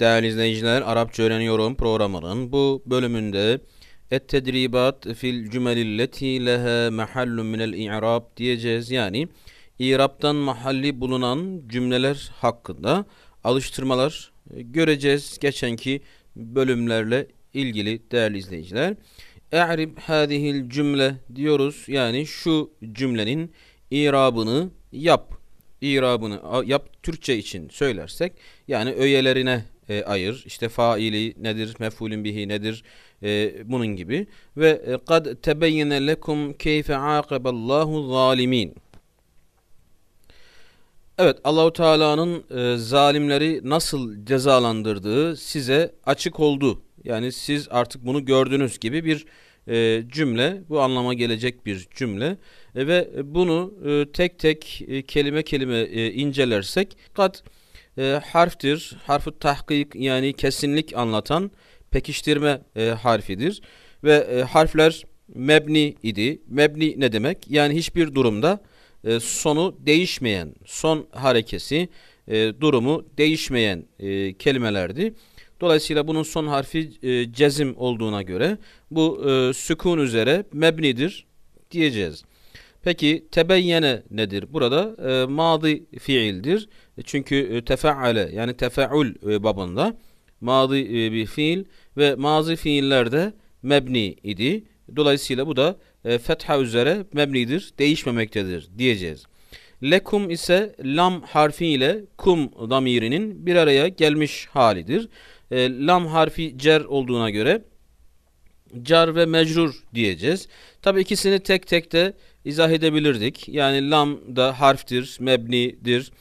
Değerli izleyiciler, Arapça öğreniyorum programının bu bölümünde Et-tedribat fil cümelilleti leha mahallun minel i'rab diyeceğiz. Yani i'rabtan mahalli bulunan cümleler hakkında alıştırmalar göreceğiz geçenki bölümlerle ilgili değerli izleyiciler. E'rib hadihil cümle diyoruz. Yani şu cümlenin i'rabını yap. İrabını yap Türkçe için söylersek yani öğelerine e, ayır. İşte faili nedir, mef'ulün bihi nedir, e, bunun gibi. Ve e, kad tebeyyene lekum keyfe akaballahu zalimin. Evet Allahu Teala'nın e, zalimleri nasıl cezalandırdığı size açık oldu. Yani siz artık bunu gördünüz gibi bir e, cümle, bu anlama gelecek bir cümle e, ve bunu e, tek tek e, kelime kelime e, incelersek kat e, harftir. Harfu tahkik yani kesinlik anlatan pekiştirme e, harfidir. Ve e, harfler mebni idi. Mebni ne demek? Yani hiçbir durumda e, sonu değişmeyen, son harekesi, e, durumu değişmeyen e, kelimelerdi. Dolayısıyla bunun son harfi e, cezim olduğuna göre bu e, sükun üzere mebnidir diyeceğiz. Peki tebeyyene nedir? Burada e, madi fiildir. E, çünkü e, tefeale yani tefeul e, babında madi e, bir fiil ve mazi fiillerde mebni idi. Dolayısıyla bu da e, fetha üzere mebnidir, değişmemektedir diyeceğiz. Lekum ise lam harfi ile kum damirinin bir araya gelmiş halidir. E, lam harfi cer olduğuna göre car ve mecrur diyeceğiz. Tabi ikisini tek tek de izah edebilirdik. Yani lam da harftir, mebnidir.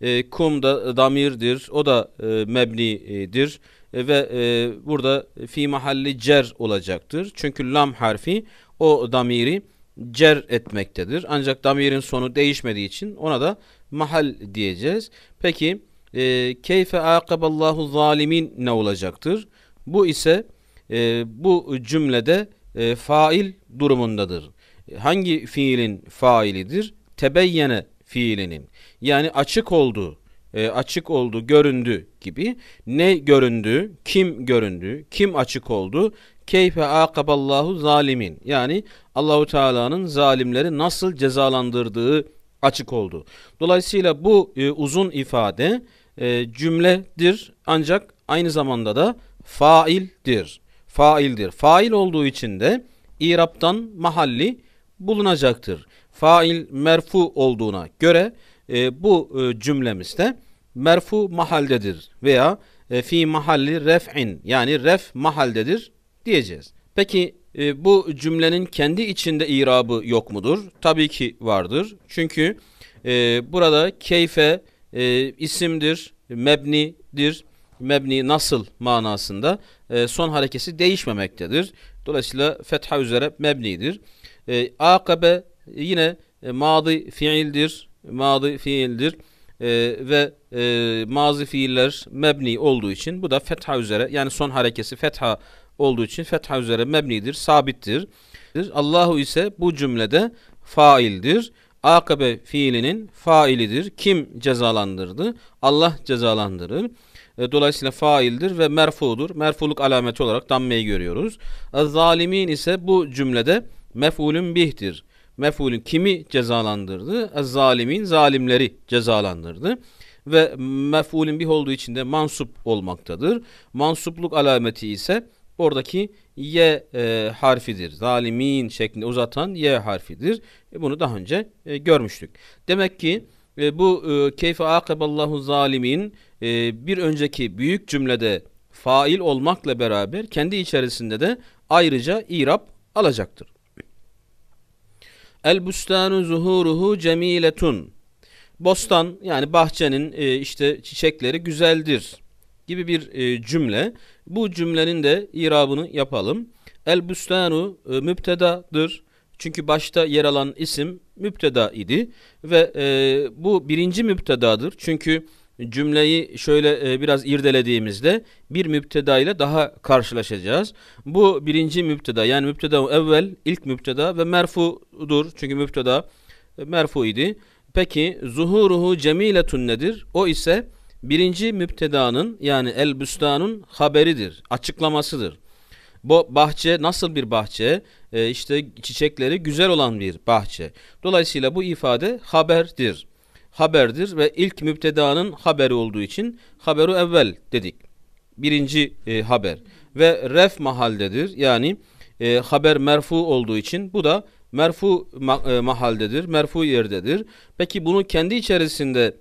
E, kum da damirdir, o da e, mebnidir. E, ve e, burada fi mahalli cer olacaktır. Çünkü lam harfi o damiri cer etmektedir. Ancak damirin sonu değişmediği için ona da mahal diyeceğiz. Peki e, keyfe akaballahu zalimin ne olacaktır? Bu ise e, bu cümlede e, fail durumundadır. Hangi fiilin failidir? Tebeyyene fiilinin. Yani açık oldu, e, açık oldu, göründü gibi. Ne göründü, kim göründü, kim açık oldu? Keyfe akaballahu zalimin. Yani Allahu Teala'nın zalimleri nasıl cezalandırdığı açık oldu. Dolayısıyla bu e, uzun ifade e, cümledir ancak aynı zamanda da faildir. Faildir. Fail olduğu için de İrap'tan mahalli bulunacaktır. Fail merfu olduğuna göre e, bu e, cümlemizde merfu mahaldedir veya e, fi mahalli ref'in yani ref mahaldedir diyeceğiz. Peki e, bu cümlenin kendi içinde irabı yok mudur? Tabii ki vardır. Çünkü e, burada keyfe e, isimdir, mebnidir. Mebni nasıl manasında e, son harekesi değişmemektedir. Dolayısıyla fetha üzere mebnidir. E, akabe yine e, madı fiildir. Madı fiildir. E, ve e, mazi fiiller mebni olduğu için bu da fetha üzere yani son harekesi fetha olduğu için fetha üzere mebnidir, sabittir. Allahu ise bu cümlede faildir. Akabe fiilinin failidir. Kim cezalandırdı? Allah cezalandırır. E, dolayısıyla faildir ve merfudur. Merfuluk alameti olarak dammeyi görüyoruz. Zalimin ise bu cümlede mef'ulün bihtir. Mef'ulün kimi cezalandırdı? Zalimin zalimleri cezalandırdı. Ve mef'ulün bih olduğu için de mansup olmaktadır. Mansupluk alameti ise oradaki y e, harfidir. Zalimin şeklinde uzatan y harfidir. E, bunu daha önce e, görmüştük. Demek ki e, bu e, keyfe akaballahu zalimin e, bir önceki büyük cümlede fail olmakla beraber kendi içerisinde de ayrıca irab alacaktır. El bustanu zuhuruhu cemiletun. Bostan yani bahçenin e, işte çiçekleri güzeldir gibi bir e, cümle. Bu cümlenin de irabını yapalım. El bustanu e, müptedadır. Çünkü başta yer alan isim müpteda idi ve e, bu birinci müptedadır. Çünkü cümleyi şöyle e, biraz irdelediğimizde bir müpteda ile daha karşılaşacağız. Bu birinci müpteda yani müpteda evvel ilk müpteda ve merfudur. Çünkü müpteda e, merfu idi. Peki zuhuruhu cemiletun nedir? O ise birinci müptedanın yani el büstanun haberidir, açıklamasıdır. Bu bahçe nasıl bir bahçe? Ee, işte çiçekleri güzel olan bir bahçe. Dolayısıyla bu ifade haberdir. Haberdir ve ilk müptedanın haberi olduğu için haberu evvel dedik. Birinci e, haber ve ref mahaldedir. Yani e, haber merfu olduğu için bu da merfu ma e, mahaldedir, merfu yerdedir. Peki bunu kendi içerisinde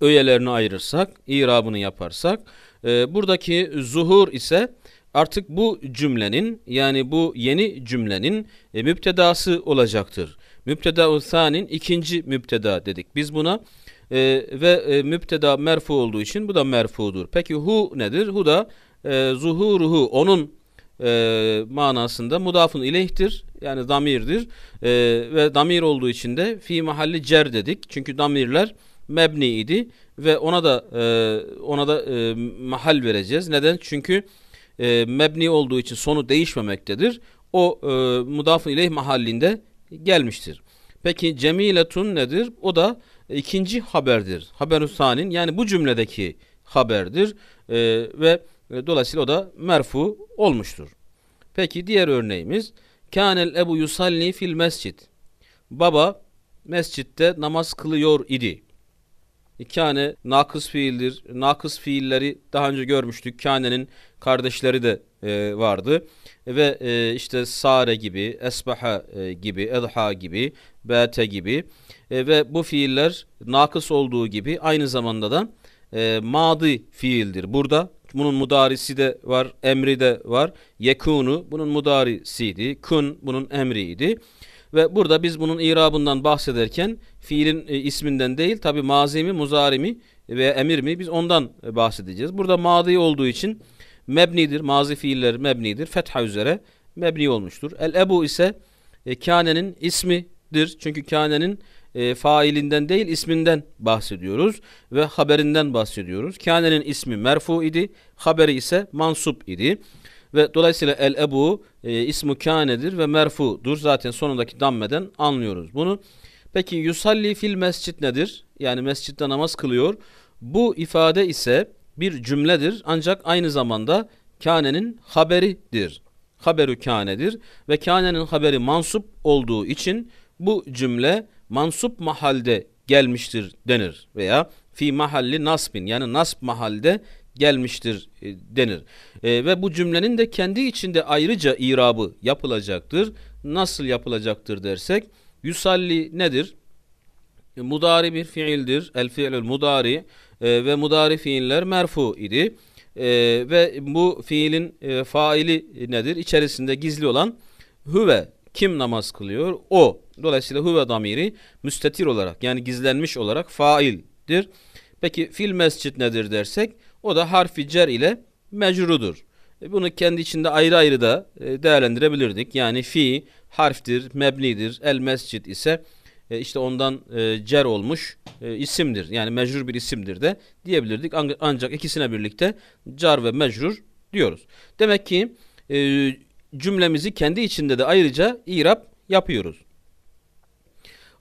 öğelerini ayırırsak, irabını yaparsak, e, buradaki zuhur ise artık bu cümlenin yani bu yeni cümlenin e, müptedası olacaktır. Müpteda sanin ikinci müpteda dedik. Biz buna e, ve e, müpteda merfu olduğu için bu da merfudur. Peki hu nedir? Hu da e, zuhuruhu onun e, manasında mudafun ileyhtir. Yani damirdir. E, ve damir olduğu için de fi mahalli cer dedik. Çünkü damirler mebni idi ve ona da e, ona da e, mahal vereceğiz. Neden? Çünkü e, mebni olduğu için sonu değişmemektedir. O e, mudafun ileyh mahallinde gelmiştir. Peki cemiletun nedir? O da ikinci haberdir. Haberü sanin yani bu cümledeki haberdir e, ve e, dolayısıyla o da merfu olmuştur. Peki diğer örneğimiz Kânel ebu yusalli fil mescid. Baba mescitte namaz kılıyor idi. Kâne nakıs fiildir. Nakıs fiilleri daha önce görmüştük. Kâne'nin kardeşleri de e, vardı. Ve e, işte Sare gibi, Esbaha e, gibi, Edha gibi, Bete gibi e, ve bu fiiller nakıs olduğu gibi aynı zamanda da e, madi fiildir. Burada bunun mudarisi de var, emri de var. Yekunu bunun mudarisiydi. Kun bunun emriydi. Ve burada biz bunun irabından bahsederken fiilin e, isminden değil tabi mazi mi, muzari mi veya emir mi biz ondan e, bahsedeceğiz. Burada madi olduğu için mebnidir. Mazi fiiller mebnidir. Fetha üzere mebni olmuştur. El ebu ise e, kânenin ismidir. Çünkü kânenin e, failinden değil isminden bahsediyoruz ve haberinden bahsediyoruz. Kânenin ismi merfu idi, haberi ise mansup idi. Ve dolayısıyla el ebu e, ismu kânedir ve merfudur. Zaten sonundaki dammeden anlıyoruz bunu. Peki yusalli fil mescit nedir? Yani mescitte namaz kılıyor. Bu ifade ise bir cümledir ancak aynı zamanda kânenin haberidir. Haberü kânedir ve kânenin haberi mansup olduğu için bu cümle mansup mahalde gelmiştir denir veya fi mahalli nasbin yani nasb mahalde gelmiştir e, denir. E, ve bu cümlenin de kendi içinde ayrıca irabı yapılacaktır. Nasıl yapılacaktır dersek yusalli nedir? E, mudari bir fiildir. El fiilül mudari e, ve mudari fiiller merfu idi. E, ve bu fiilin e, faili nedir? İçerisinde gizli olan hüve kim namaz kılıyor? O. Dolayısıyla huve damiri müstetir olarak yani gizlenmiş olarak faildir. Peki fil mescit nedir dersek o da harfi cer ile mecrudur. E, bunu kendi içinde ayrı ayrı da e, değerlendirebilirdik. Yani fi harftir, mebnidir, el mescid ise e, işte ondan cer olmuş isimdir. Yani mecrur bir isimdir de diyebilirdik. Ancak ikisine birlikte car ve mecrur diyoruz. Demek ki cümlemizi kendi içinde de ayrıca irap yapıyoruz.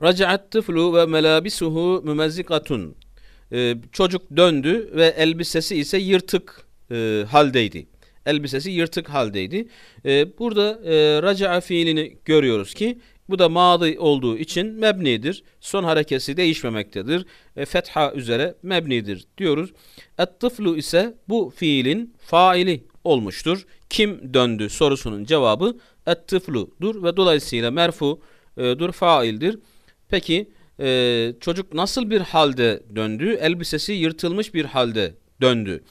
Raca'at tıflu ve melabisuhu mümezzikatun. Ee, çocuk döndü ve elbisesi ise yırtık e, haldeydi. Elbisesi yırtık haldeydi. E, burada e, raca'a fiilini görüyoruz ki bu da madı olduğu için mebnidir. Son harekesi değişmemektedir. E, fetha üzere mebnidir diyoruz. Et-tıflu ise bu fiilin faili olmuştur. Kim döndü sorusunun cevabı et-tıfludur ve dolayısıyla merfudur, faildir. Peki e, çocuk nasıl bir halde döndü? Elbisesi yırtılmış bir halde döndü.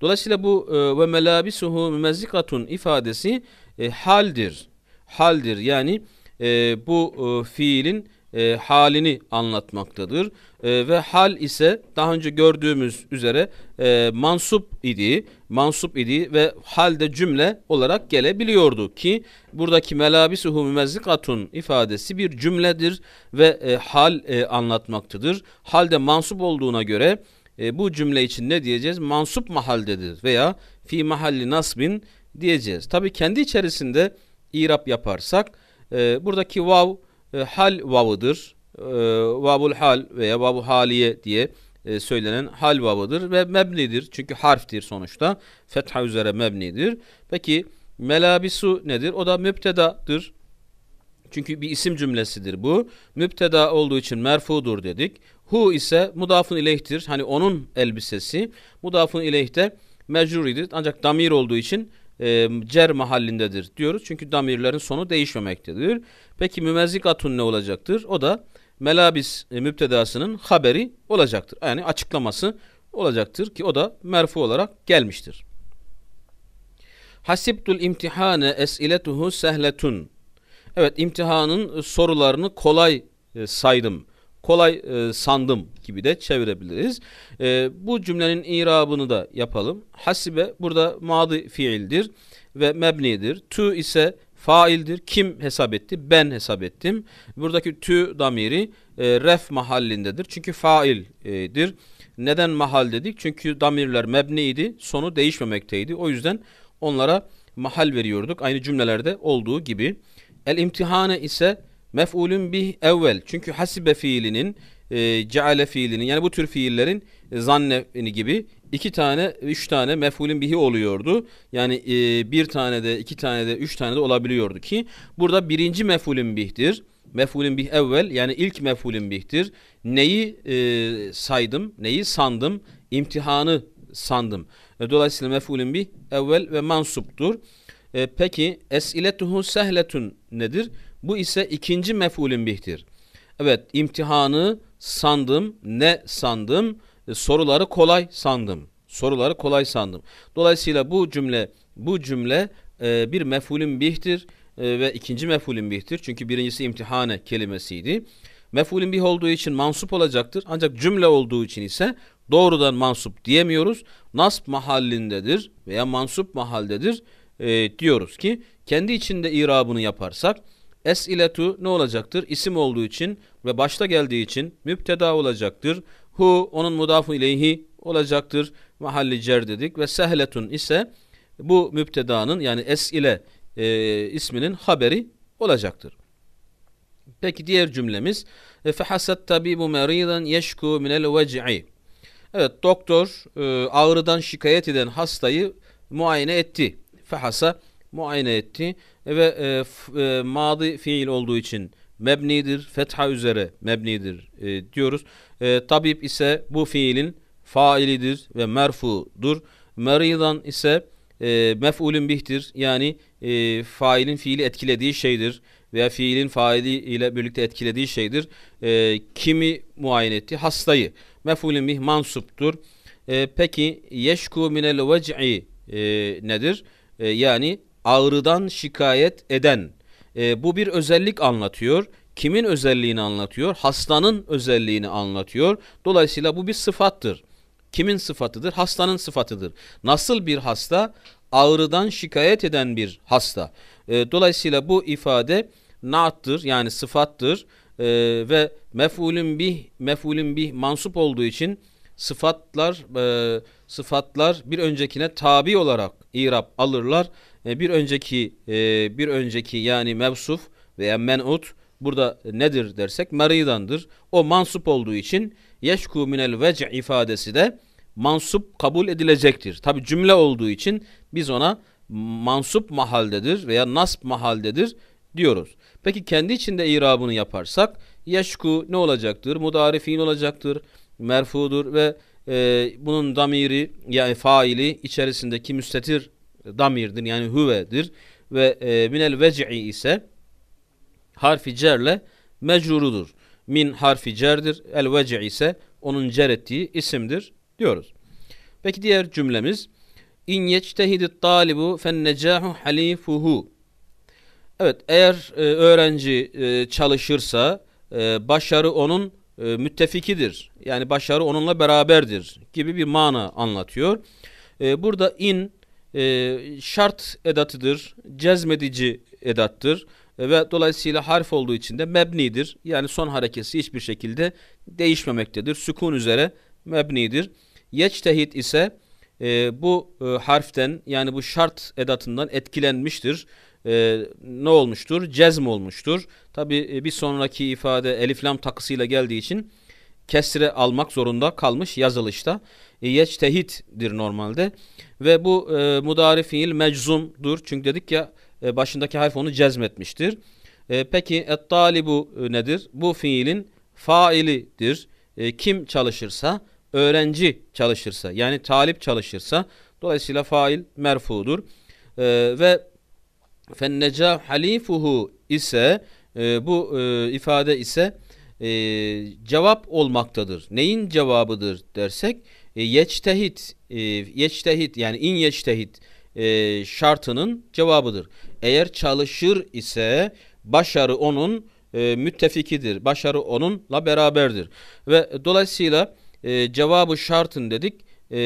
Dolayısıyla bu e, ve melabisuhu mümezzikatun ifadesi e, haldir. Haldir yani e, bu e, fiilin e, halini anlatmaktadır. E, ve hal ise daha önce gördüğümüz üzere e, mansup idi. Mansup idi ve halde cümle olarak gelebiliyordu ki buradaki melabisuhu mümezzikatun ifadesi bir cümledir ve e, hal e, anlatmaktadır. Halde mansup olduğuna göre e, bu cümle için ne diyeceğiz? Mansup mahaldedir veya fi mahalli nasbin diyeceğiz. Tabi kendi içerisinde irap yaparsak e, buradaki vav e, hal vavıdır. E, vavul hal veya vavu haliye diye e, söylenen hal babıdır ve mebnidir. Çünkü harftir sonuçta. Fetha üzere mebnidir. Peki melabisu nedir? O da müptedadır. Çünkü bir isim cümlesidir bu. Müpteda olduğu için merfudur dedik. Hu ise mudafun ileyhtir. Hani onun elbisesi. Mudafun ileyh de mecruridir. Ancak damir olduğu için e, cer mahallindedir diyoruz. Çünkü damirlerin sonu değişmemektedir. Peki mümezzikatun ne olacaktır? O da melabis e, müptedasının haberi olacaktır. Yani açıklaması olacaktır ki o da merfu olarak gelmiştir. Hasibtul imtihane esiletuhu sehletun. Evet imtihanın sorularını kolay e, saydım. Kolay e, sandım gibi de çevirebiliriz. E, bu cümlenin irabını da yapalım. Hasibe burada madı fiildir ve mebnidir. Tu ise faildir. Kim hesap etti? Ben hesap ettim. Buradaki tü damiri e, ref mahallindedir. Çünkü faildir. Neden mahal dedik? Çünkü damirler mebniydi. Sonu değişmemekteydi. O yüzden onlara mahal veriyorduk. Aynı cümlelerde olduğu gibi. El imtihane ise mef'ulün bih evvel. Çünkü hasibe fiilinin e, ceale fiilinin yani bu tür fiillerin e, zanne gibi iki tane, üç tane mef'ulün bihi oluyordu. Yani e, bir tane de, iki tane de, üç tane de olabiliyordu ki burada birinci mef'ulün bihtir. Mef'ulün bih evvel yani ilk mef'ulün bihtir. Neyi e, saydım, neyi sandım? İmtihanı sandım. E, dolayısıyla mef'ulün bih evvel ve mansuptur. E, peki esiletuhu sehletun nedir? Bu ise ikinci mef'ulün bihtir. Evet imtihanı sandım. Ne sandım? E, soruları kolay sandım. Soruları kolay sandım. Dolayısıyla bu cümle bu cümle e, bir mef'ulün bihtir e, ve ikinci mef'ulün bihtir. Çünkü birincisi imtihane kelimesiydi. Mef'ulün bih olduğu için mansup olacaktır. Ancak cümle olduğu için ise doğrudan mansup diyemiyoruz. Nasb mahallindedir veya mansup mahaldedir e, diyoruz ki kendi içinde irabını yaparsak esiletu ne olacaktır? İsim olduğu için ve başta geldiği için müpteda olacaktır. Hu onun mudafu ileyhi olacaktır. Mahalli cer dedik ve sehletun ise bu müptedanın yani es ile e, isminin haberi olacaktır. Peki diğer cümlemiz fehasat tabibu meridan yeşku minel vec'i. Evet doktor e, ağrıdan şikayet eden hastayı muayene etti. Fehasa muayene etti ve e, f, e, madı fiil olduğu için mebnidir, fetha üzere mebnidir e, diyoruz. E, tabip ise bu fiilin failidir ve merfudur. Meridan ise e, mef'ulün bihtir yani e, failin fiili etkilediği şeydir veya fiilin faili ile birlikte etkilediği şeydir. E, kimi muayene etti? Hastayı. Mef'ulün bih mansuptur. E, peki yeşku minel vec'i e, nedir? E, yani ağrıdan şikayet eden. E, bu bir özellik anlatıyor. Kimin özelliğini anlatıyor? Hastanın özelliğini anlatıyor. Dolayısıyla bu bir sıfattır. Kimin sıfatıdır? Hastanın sıfatıdır. Nasıl bir hasta? Ağrıdan şikayet eden bir hasta. E, dolayısıyla bu ifade naattır yani sıfattır e, ve mef'ulün bih mef'ulün bih mansup olduğu için sıfatlar e, sıfatlar bir öncekine tabi olarak irab alırlar. E, bir önceki e, bir önceki yani mevsuf veya men'ut burada nedir dersek maridandır. O mansup olduğu için yeşku minel vec' ifadesi de mansup kabul edilecektir. Tabi cümle olduğu için biz ona mansup mahaldedir veya nasb mahaldedir diyoruz. Peki kendi içinde irabını yaparsak yeşku ne olacaktır? Mudari olacaktır. Merfudur ve e, bunun damiri yani faili içerisindeki müstetir damirdir yani huvedir ve e, minel vec'i ise harfi cerle mecrurudur. Min harfi cerdir. El veci ise onun cer ettiği isimdir diyoruz. Peki diğer cümlemiz İn yeçtehidit talibu fen necahu halifuhu. Evet eğer e, öğrenci e, çalışırsa e, başarı onun e, müttefikidir. Yani başarı onunla beraberdir gibi bir mana anlatıyor. E, burada in e, şart edatıdır, cezmedici edattır e, ve dolayısıyla harf olduğu için de mebnidir. Yani son harekesi hiçbir şekilde değişmemektedir. Sükun üzere mebnidir. Yeçtehit ise e, bu e, harften yani bu şart edatından etkilenmiştir. E, ne olmuştur? Cezm olmuştur. Tabi e, bir sonraki ifade eliflam takısıyla geldiği için kesre almak zorunda kalmış yazılışta. E, yeçtehittir normalde. Ve bu e, mudari fiil meczumdur. Çünkü dedik ya e, başındaki harf onu cezmetmiştir. E, peki et-talibu e, nedir? Bu fiilin failidir. E, kim çalışırsa, öğrenci çalışırsa yani talip çalışırsa dolayısıyla fail merfudur. E, ve fennecah halifuhu ise e, bu e, ifade ise e, cevap olmaktadır. Neyin cevabıdır dersek e, yeçtehit e, yeçtehit yani in yeçtehit e, şartının cevabıdır. Eğer çalışır ise başarı onun e, müttefikidir. Başarı onunla beraberdir. Ve dolayısıyla cevabı şartın dedik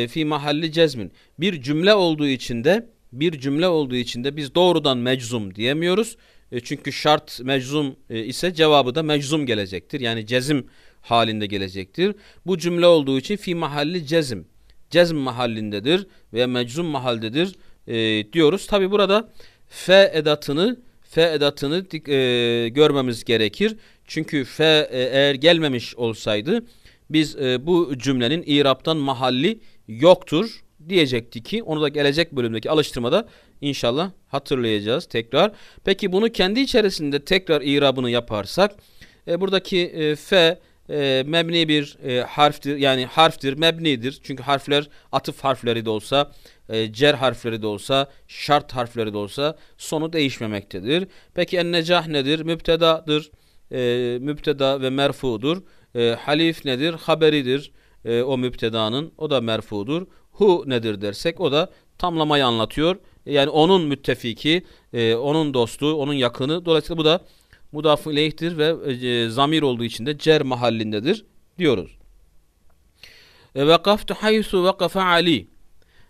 fi mahalli cezmin. Bir cümle olduğu için de bir cümle olduğu için de biz doğrudan meczum diyemiyoruz. Çünkü şart meczum ise cevabı da meczum gelecektir. Yani cezim halinde gelecektir. Bu cümle olduğu için fi mahalli cezim. Cezm mahallindedir veya meczum mahaldedir e, diyoruz. Tabi burada fe edatını fe edatını e, görmemiz gerekir. Çünkü fe e, eğer gelmemiş olsaydı biz e, bu cümlenin iraptan mahalli yoktur diyecekti ki onu da gelecek bölümdeki alıştırmada inşallah hatırlayacağız tekrar. Peki bunu kendi içerisinde tekrar irabını yaparsak e, buradaki e, fe e, mebni bir e, harftir yani harftir mebnidir çünkü harfler atıf harfleri de olsa e, cer harfleri de olsa şart harfleri de olsa sonu değişmemektedir. Peki en necah nedir? Mübtedadır. E, mübteda ve merfudur. E, halif nedir? Haberidir. E, o mübtedanın o da merfudur. Hu nedir dersek o da tamlamayı anlatıyor. Yani onun müttefiki, e, onun dostu, onun yakını. Dolayısıyla bu da mudaf ileyhtir ve e, zamir olduğu için de cer mahallindedir diyoruz. E, Vekaftu haysu vekafe Ali.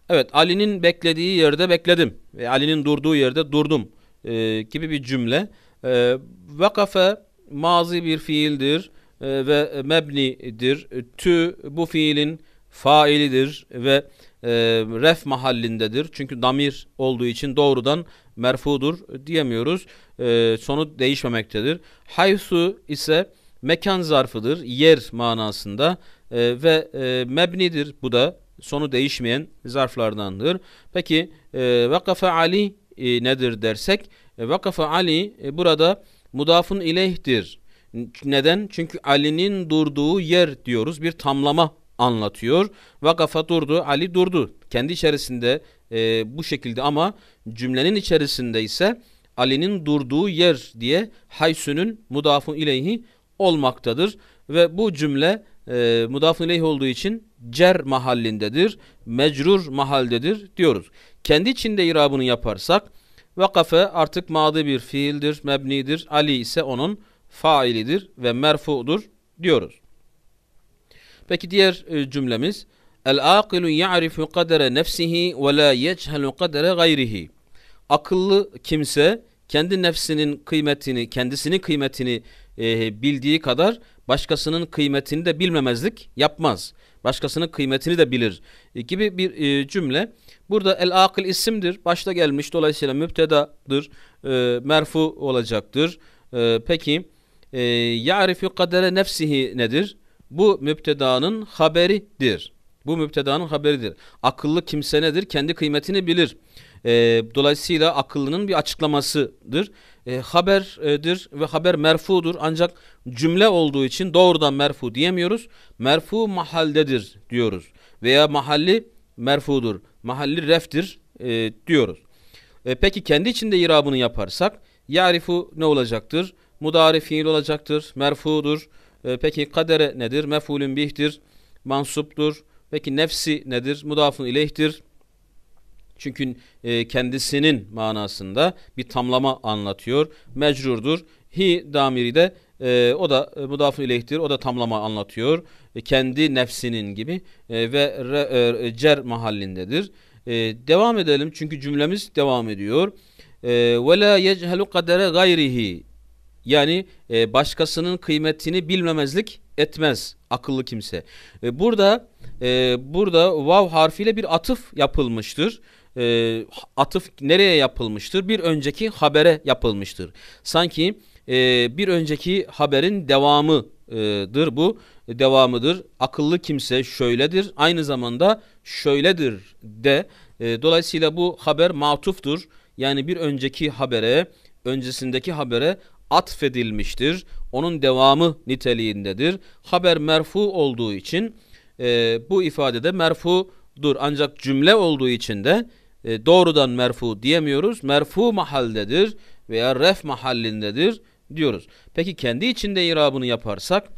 Evet Ali'nin beklediği yerde bekledim. Ve Ali'nin durduğu yerde durdum e, gibi bir cümle. E, vekafe mazi bir fiildir e, ve mebnidir. Tü bu fiilin failidir ve e, ref mahallindedir. Çünkü damir olduğu için doğrudan merfudur diyemiyoruz. E, sonu değişmemektedir. Haysu ise mekan zarfıdır. Yer manasında e, ve e, mebnidir. Bu da sonu değişmeyen zarflardandır. Peki e, vakafe Ali e, nedir dersek e, vakafe Ali e, burada mudafun ileyhtir. Neden? Çünkü Ali'nin durduğu yer diyoruz. Bir tamlama anlatıyor. Vakafa durdu, Ali durdu. Kendi içerisinde e, bu şekilde ama cümlenin içerisinde ise Ali'nin durduğu yer diye haysünün mudafun ileyhi olmaktadır. Ve bu cümle e, mudafun ileyhi olduğu için cer mahallindedir, mecrur mahaldedir diyoruz. Kendi içinde irabını yaparsak vakafe artık madı bir fiildir, mebnidir. Ali ise onun failidir ve merfudur diyoruz. Peki diğer e, cümlemiz El-aqilu ya'rifu kadere nefsihi ve la yechelu kadere gayrihi. Akıllı kimse kendi nefsinin kıymetini, kendisinin kıymetini e, bildiği kadar başkasının kıymetini de bilmemezlik yapmaz. Başkasının kıymetini de bilir e, gibi bir e, cümle. Burada el-akıl isimdir. Başta gelmiş dolayısıyla müptedadır. E, merfu olacaktır. E, peki e, ya'rifu kadere nefsihi nedir? Bu müptedanın haberidir. Bu müptedanın haberidir. Akıllı kimse nedir? Kendi kıymetini bilir. E, dolayısıyla akıllının bir açıklamasıdır. E, haberdir ve haber merfudur. Ancak cümle olduğu için doğrudan merfu diyemiyoruz. Merfu mahaldedir diyoruz. Veya mahalli merfudur. Mahalli reftir e, diyoruz. E, peki kendi içinde irabını yaparsak yarifu ne olacaktır? Mudari fiil olacaktır. Merfudur. E, peki kadere nedir? Mef'ulün bihtir. Mansuptur. Peki nefsi nedir? Mudafun ileyhtir. Çünkü e, kendisinin manasında bir tamlama anlatıyor. Mecrurdur. Hi damiri de e, o da e, mudafun ileyhtir. O da tamlama anlatıyor. E, kendi nefsinin gibi e, ve re, e, cer mahallindedir. E, devam edelim çünkü cümlemiz devam ediyor. E, ve la yechelu kadere gayrihi yani e, başkasının kıymetini bilmemezlik etmez akıllı kimse. E, burada e, burada vav harfiyle bir atıf yapılmıştır. E, atıf nereye yapılmıştır? Bir önceki habere yapılmıştır. Sanki e, bir önceki haberin devamı devamıdır bu. Devamıdır. Akıllı kimse şöyledir. Aynı zamanda şöyledir de. E, dolayısıyla bu haber matuftur. Yani bir önceki habere, öncesindeki habere atfedilmiştir. Onun devamı niteliğindedir. Haber merfu olduğu için e, bu ifadede merfudur. Ancak cümle olduğu için de e, doğrudan merfu diyemiyoruz. Merfu mahaldedir veya ref mahallindedir diyoruz. Peki kendi içinde irabını yaparsak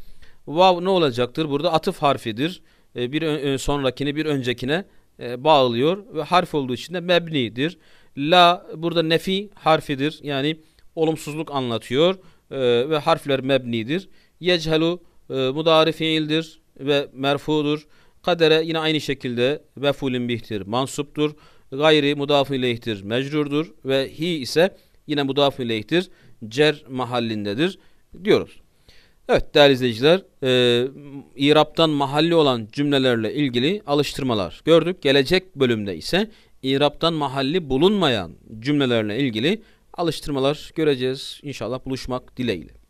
vav ne olacaktır? Burada atıf harfidir. E, bir sonrakini bir öncekine e, bağlıyor ve harf olduğu için de mebnidir. La burada nefi harfidir. Yani olumsuzluk anlatıyor e, ve harfler mebnidir. Yechelu e, mudari fiildir ve merfudur. Kadere yine aynı şekilde mefulün bihtir, mansuptur. Gayri mudafı ileyhtir, mecrurdur ve hi ise yine mudafı ileyhtir, cer mahallindedir diyoruz. Evet değerli izleyiciler, e, İrab'dan mahalli olan cümlelerle ilgili alıştırmalar gördük. Gelecek bölümde ise İrab'dan mahalli bulunmayan cümlelerle ilgili alıştırmalar göreceğiz. İnşallah buluşmak dileğiyle.